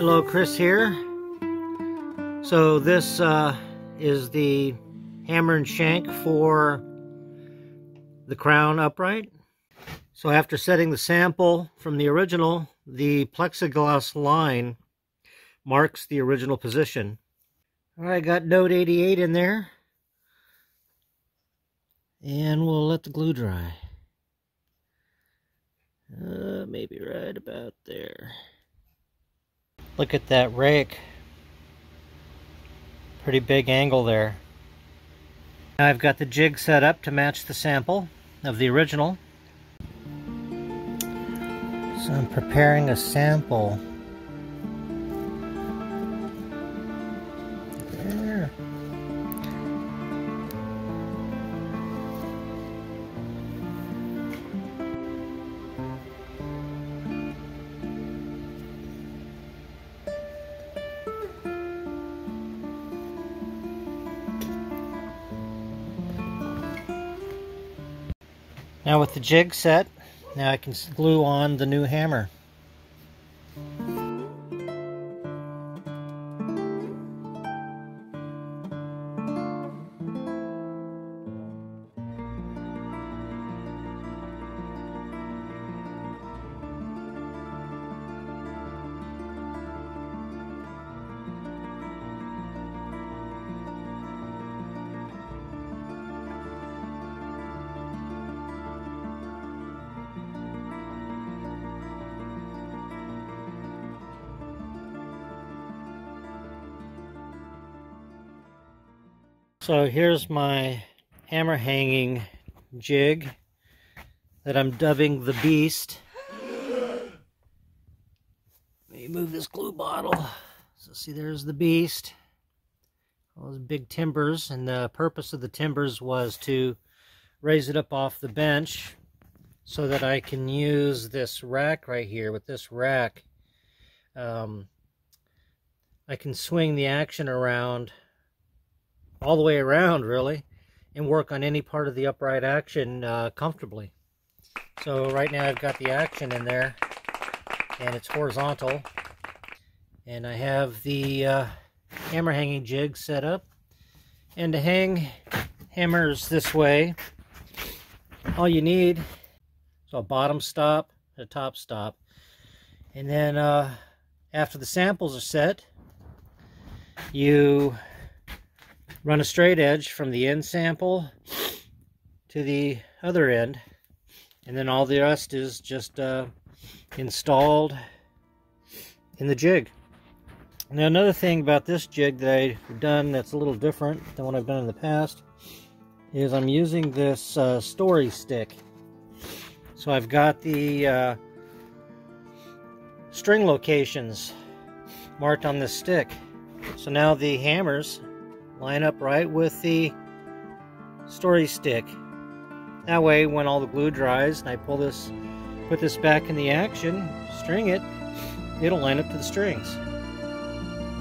Hello, Chris here. So this uh, is the hammer and shank for the crown upright. So after setting the sample from the original, the plexiglass line marks the original position. All right, got note 88 in there. And we'll let the glue dry. Uh, maybe right about there. Look at that rake. Pretty big angle there. Now I've got the jig set up to match the sample of the original. So I'm preparing a sample Now with the jig set, now I can glue on the new hammer. So here's my hammer hanging jig that I'm dubbing the Beast. Let me move this glue bottle. So see there's the Beast. All those big timbers and the purpose of the timbers was to raise it up off the bench so that I can use this rack right here with this rack. Um, I can swing the action around all the way around really and work on any part of the upright action uh, comfortably. So right now I've got the action in there and it's horizontal. And I have the uh, hammer hanging jig set up. And to hang hammers this way all you need is a bottom stop a top stop. And then uh, after the samples are set you run a straight edge from the end sample to the other end and then all the rest is just uh, installed in the jig. Now another thing about this jig that I've done that's a little different than what I've done in the past is I'm using this uh, story stick. So I've got the uh, string locations marked on this stick. So now the hammers line up right with the story stick. That way when all the glue dries and I pull this, put this back in the action, string it, it'll line up to the strings.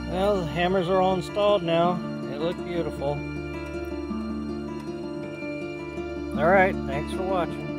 Well, the hammers are all installed now. They look beautiful. Alright, thanks for watching.